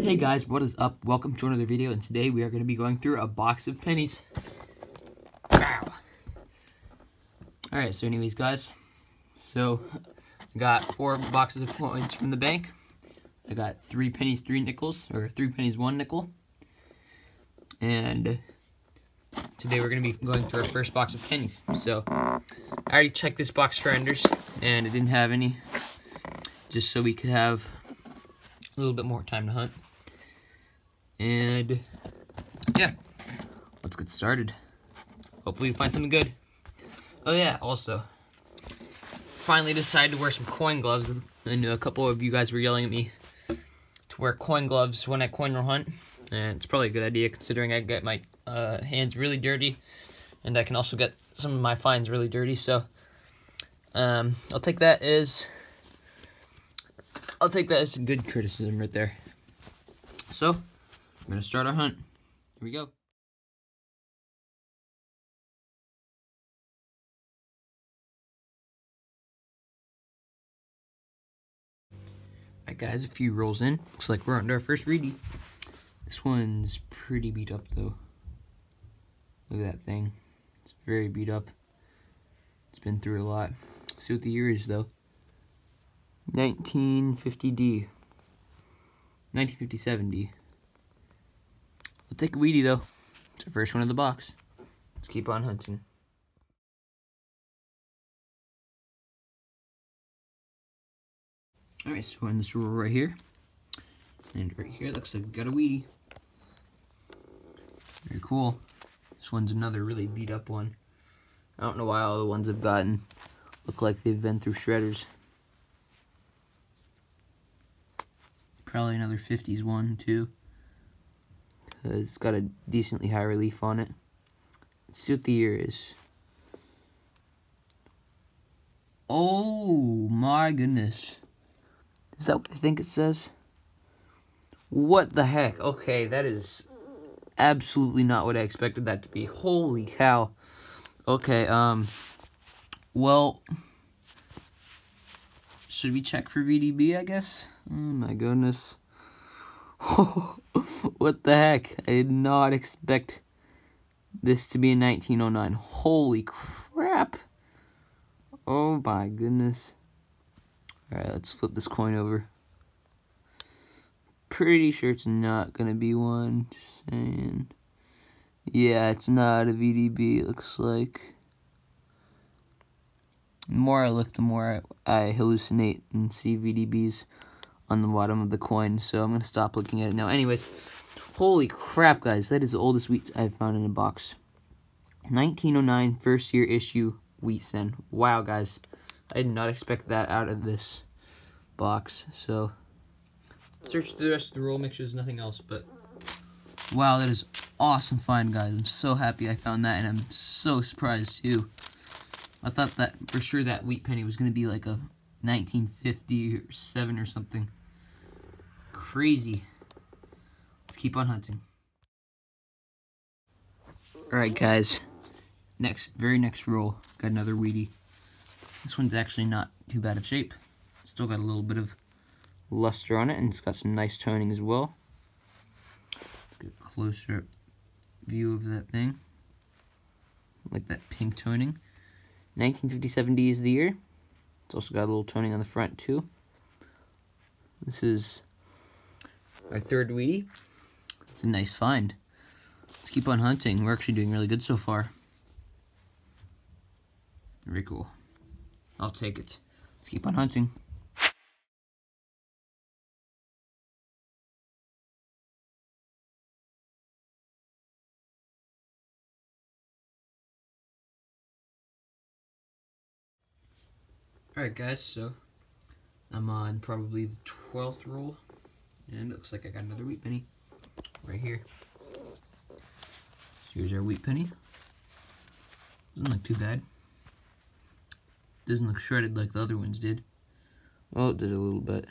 Hey guys, what is up? Welcome to another video, and today we are going to be going through a box of pennies. Wow. Alright, so anyways guys, so I got four boxes of coins from the bank. I got three pennies, three nickels, or three pennies, one nickel. And today we're going to be going through our first box of pennies. So, I already checked this box for enders, and it didn't have any, just so we could have a little bit more time to hunt. And yeah, let's get started. Hopefully we find something good. Oh yeah, also, finally decided to wear some coin gloves. I know a couple of you guys were yelling at me to wear coin gloves when I coin roll hunt. And it's probably a good idea considering I get my uh, hands really dirty. And I can also get some of my finds really dirty. So um, I'll take that as I'll take that as good criticism right there. So, I'm to start our hunt. Here we go. Alright guys, a few rolls in. Looks like we're on our first Wheatie. This one's pretty beat up though. Look at that thing. It's very beat up. It's been through a lot. Let's see what the year is though. 1950D. 1957D. We'll take a Wheatie though. It's the first one in the box. Let's keep on hunting. Alright, so we're in this row right here. And right here looks like we got a Wheatie. Very cool. This one's another really beat up one. I don't know why all the ones I've gotten look like they've been through shredders. Probably another 50s one, too. It's got a decently high relief on it. What the year is. Oh, my goodness. Is that what I think it says? What the heck? Okay, that is absolutely not what I expected that to be. Holy cow. Okay, um, well, should we check for VDB, I guess? Oh my goodness. what the heck? I did not expect this to be in 1909. Holy crap. Oh my goodness. Alright, let's flip this coin over. Pretty sure it's not gonna be one. Just saying. Yeah, it's not a VDB, it looks like. The more I look, the more I, I hallucinate and see VDBs on the bottom of the coin, so I'm going to stop looking at it now. Anyways, holy crap, guys, that is the oldest wheat I've found in a box. 1909 first year issue wheat cent. Wow, guys, I did not expect that out of this box, so search through the rest of the roll, make sure there's nothing else, but wow, that is awesome find, guys. I'm so happy I found that, and I'm so surprised, too. I thought that for sure that wheat penny was going to be like a 1957 or something. Crazy. Let's keep on hunting. Alright guys, next, very next roll, got another Wheatie. This one's actually not too bad of shape. Still got a little bit of luster on it, and it's got some nice toning as well. Let's get a closer view of that thing. Like that pink toning. 1957D is the year. It's also got a little toning on the front too. This is our third Wheatie. It's a nice find. Let's keep on hunting. We're actually doing really good so far. Very cool. I'll take it. Let's keep on hunting. Alright guys, so I'm on probably the 12th roll, and it looks like I got another wheat penny right here. So here's our wheat penny. Doesn't look too bad. Doesn't look shredded like the other ones did. Well, it does a little bit.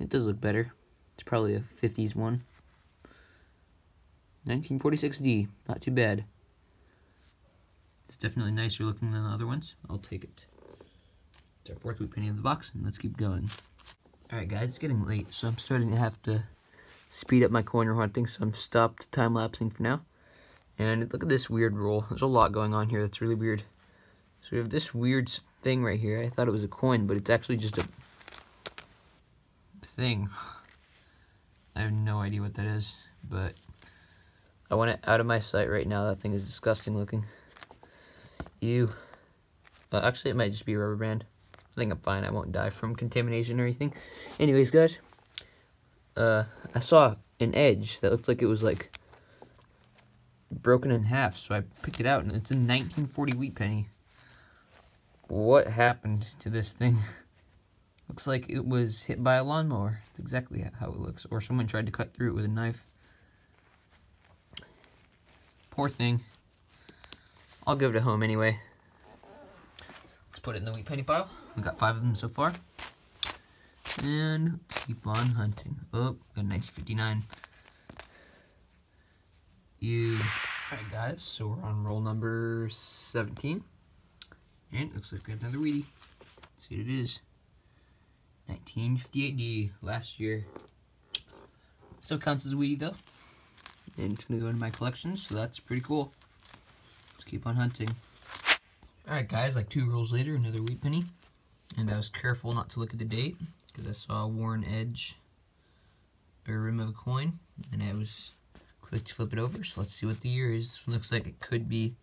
It does look better. It's probably a 50s one. 1946D, not too bad. It's definitely nicer looking than the other ones. I'll take it. It's our fourth wheat penny of the box, and let's keep going. Alright guys, it's getting late, so I'm starting to have to speed up my coin roll hunting, so I'm stopped time lapsing for now. And look at this weird roll. There's a lot going on here that's really weird. So we have this weird thing right here. I thought it was a coin, but it's actually just a thing. I have no idea what that is, but I want it out of my sight right now. That thing is disgusting looking. Ew. Uh, actually, it might just be a rubber band. I think I'm fine. I won't die from contamination or anything. Anyways, guys, uh, I saw an edge that looked like it was like broken in half, so I picked it out, and it's a 1940 wheat penny. What happened to this thing? looks like it was hit by a lawnmower. That's exactly how it looks. Or someone tried to cut through it with a knife. Poor thing. I'll give it a home anyway. Let's put it in the wheat penny pile. We got five of them so far. And keep on hunting. Oh, got 1959. You. Alright, guys, so we're on roll number 17. And looks like we have another. Let's see what it is. 1958D, last year. Still counts as a Wheatie, though. And it's going to go into my collection, so that's pretty cool. Let's keep on hunting. Alright, guys, like two rolls later, another wheat penny. And I was careful not to look at the date, because I saw a worn edge or rim of a coin, and I was quick to flip it over. So let's see what the year is. Looks like it could be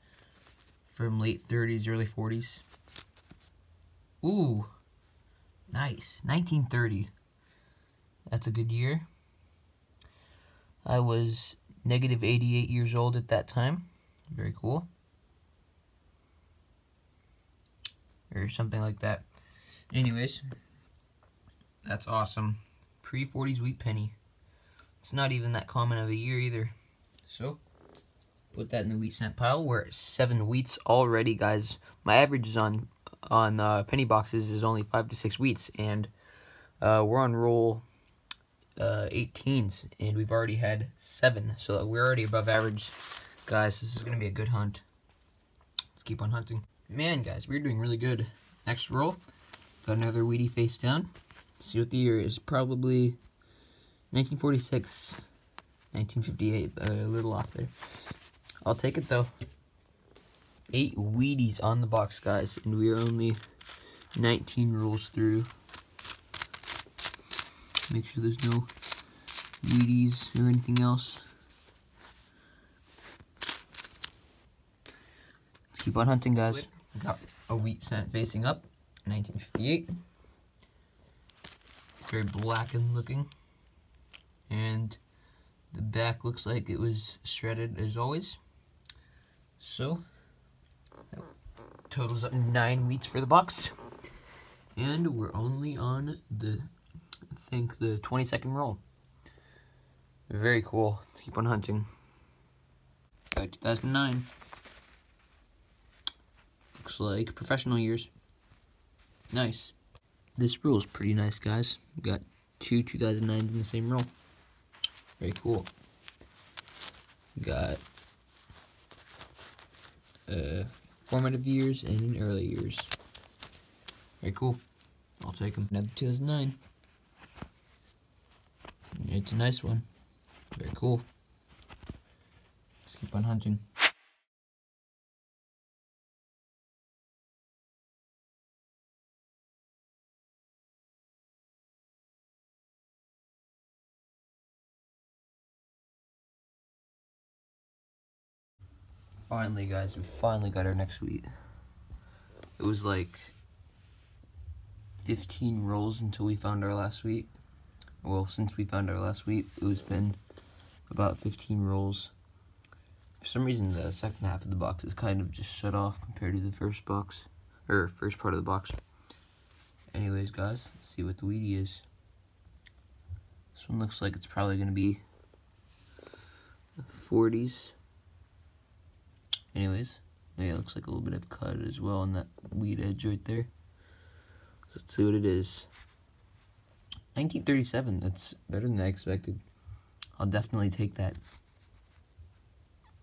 from late 30s, early 40s. Ooh, nice. 1930. That's a good year. I was negative 88 years old at that time. Very cool. Or something like that. Anyways, that's awesome. Pre-40s wheat penny. It's not even that common of a year either. So, put that in the wheat cent pile. We're at seven wheats already, guys. My average is on on uh, penny boxes is only five to six wheats, and uh, we're on roll uh, 18s, and we've already had seven, so we're already above average, guys. This is gonna be a good hunt. Let's keep on hunting. Man, guys, we're doing really good. Next roll, got another Wheatie face down. Let's see what the year is. Probably 1946, 1958, a little off there. I'll take it though. Eight Wheaties on the box, guys, and we are only 19 rolls through. Make sure there's no Wheaties or anything else. Let's keep on hunting, guys. Got a wheat cent facing up, 1958. It's very blackened looking. And the back looks like it was shredded as always. So, totals up nine wheats for the box. And we're only on the, I think, the 22nd roll. Very cool. Let's keep on hunting. Got 2009. Looks like professional years. Nice. This roll is pretty nice, guys. We got two 2009s in the same roll. Very cool. Got uh, formative years and in early years. Very cool. I'll take them. Another 2009. It's a nice one. Very cool. Let's keep on hunting. Finally, guys, we finally got our next wheat. It was like 15 rolls until we found our last wheat. Well, since we found our last wheat, it was been about 15 rolls. For some reason, the second half of the box is kind of just shut off compared to the first box, or first part of the box. Anyways, guys, let's see what the Wheatie is. This one looks like it's probably going to be 40s. Anyways, yeah, looks like a little bit of cut as well on that wheat edge right there. Let's see what it is. 1937, that's better than I expected. I'll definitely take that.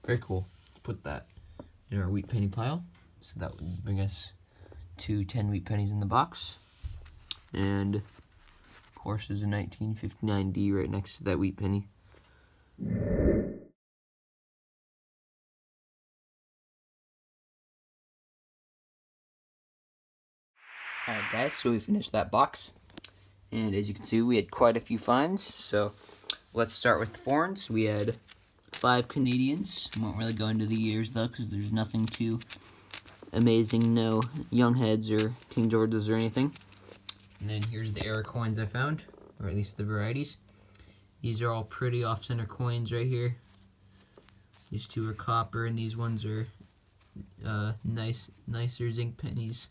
Very cool. Let's put that in our wheat penny pile. So that would bring us to 10 wheat pennies in the box. And Of course, there's a 1959D right next to that wheat penny. Alright guys, so we finished that box. And as you can see, we had quite a few finds. So let's start with the foreigns. We had five Canadians. Won't really go into the years though, because there's nothing too amazing. No Young Heads or King Georges or anything. And then here's the error coins I found, or at least the varieties. These are all pretty off-center coins right here. These two are copper, and these ones are uh, nice, nicer zinc pennies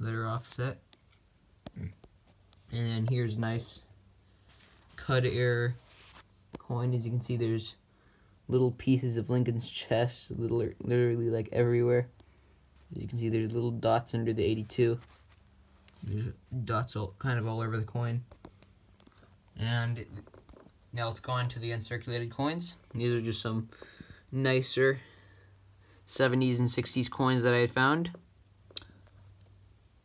that are offset. Hmm. And then here's nice cut air coin. As you can see, there's little pieces of Lincoln's chest, little, literally like everywhere. As you can see, there's little dots under the 82. There's dots all, kind of all over the coin. And now let's go on to the uncirculated coins. These are just some nicer 70s and 60s coins that I had found.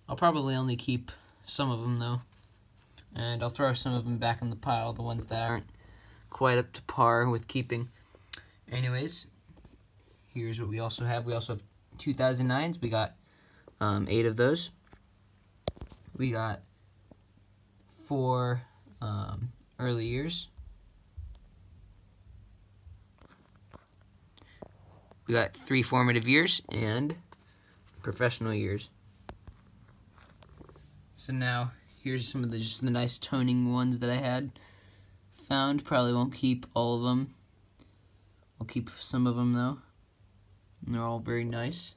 I'll probably only keep some of them though. And I'll throw some of them back in the pile, the ones that aren't quite up to par with keeping. Anyways, here's what we also have. We also have 2009s. We got um, eight of those. We got four um, early years. We got three formative years and professional years. So now, here's some of the just the nice toning ones that I had found. Probably won't keep all of them. I'll keep some of them though. And they're all very nice.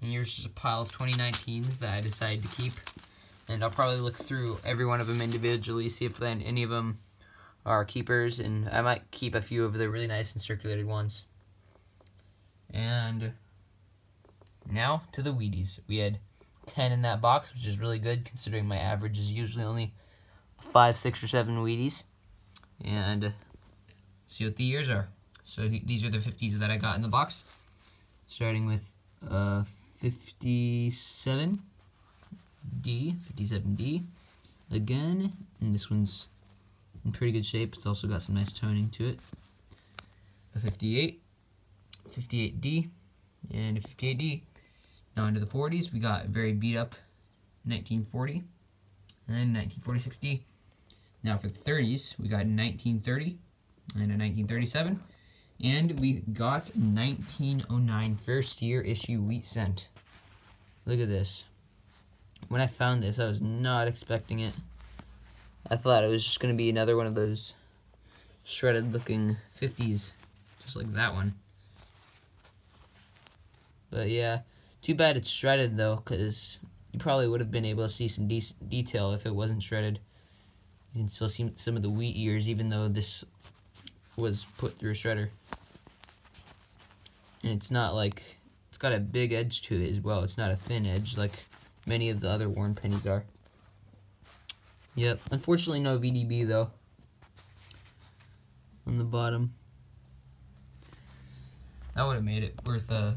And here's just a pile of 2019s that I decided to keep. And I'll probably look through every one of them individually, see if any of them are keepers. And I might keep a few of the really nice uncirculated ones. And now to the Wheaties. We had 10 in that box, which is really good considering my average is usually only 5, 6, or 7 Wheaties. And see what the years are. So these are the 50s that I got in the box. Starting with uh, 57D, 57D again. And this one's in pretty good shape. It's also got some nice toning to it. A 58, 58D, and a 58D. Now into the 40s, we got very beat up 1940, and then 1946D. Now for the 30s, we got 1930 and a 1937, and we got 1909 first year issue wheat cent. Look at this. When I found this, I was not expecting it. I thought it was just going to be another one of those shredded looking 50s, just like that one. But yeah, too bad it's shredded though, because you probably would have been able to see some de detail if it wasn't shredded. You can still see some of the wheat ears, even though this was put through a shredder. And it's not like, it's got a big edge to it as well. It's not a thin edge like many of the other worn pennies are. Yep, unfortunately no VDB though. On the bottom. That would have made it worth a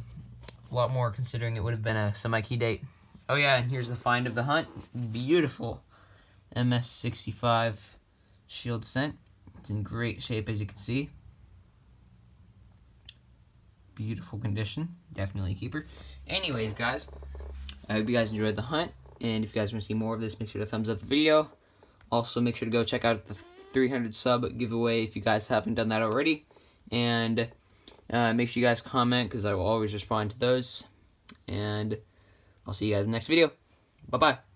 lot more considering it would have been a semi-key date. Oh yeah, and here's the find of the hunt. Beautiful MS65 shield cent. It's in great shape as you can see. Beautiful condition. Definitely keeper. Anyways, guys, I hope you guys enjoyed the hunt. And if you guys want to see more of this, make sure to thumbs up the video. Also, make sure to go check out the 300 sub giveaway if you guys haven't done that already. And uh, make sure you guys comment because I will always respond to those. And I'll see you guys in the next video. Bye-bye.